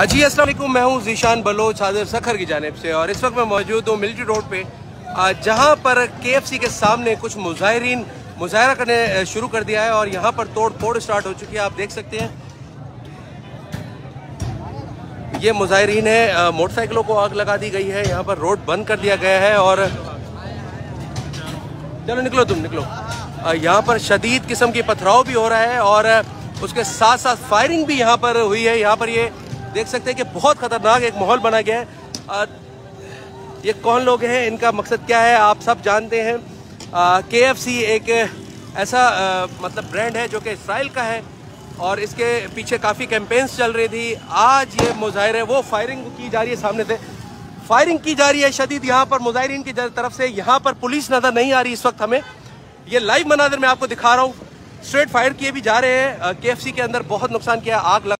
जी असलम मैं हूँ जीशान बलोच, हाजिर सखर की जानब से, और इस वक्त मैं मौजूद हूँ मिलिट्री रोड पे जहाँ पर के के सामने कुछ मुजाहरीन मुजाहरा करने शुरू कर दिया है, और यहाँ पर तोड़ फोड़ स्टार्ट हो चुकी है, आप देख सकते हैं। ये मुजाहरीन है मोटरसाइकिलों को आग लगा दी गई है, यहाँ पर रोड बंद कर दिया गया है, और चलो निकलो तुम, निकलो। यहाँ पर शदीद किस्म की पथराव भी हो रहा है, और उसके साथ साथ फायरिंग भी यहाँ पर हुई है, यहाँ पर ये देख सकते हैं कि बहुत खतरनाक एक माहौल बना गया है। ये कौन लोग हैं? इनका मकसद क्या है? आप सब जानते हैं। के एफ़ सी एक ऐसा आ, मतलब ब्रांड है जो कि इसराइल का है और इसके पीछे काफ़ी कैंपेन्स चल रही थी। आज ये मुजाहरे वो फायरिंग की जा रही है सामने से। फायरिंग की जा रही है शदीद यहाँ पर मुजाहरीन की तरफ़ से। यहाँ पर पुलिस नज़र नहीं आ रही इस वक्त हमें। ये लाइव मनाजर मैं आपको दिखा रहा हूँ। स्ट्रेट फायर किए भी जा रहे हैं। के के अंदर बहुत नुकसान किया आग लग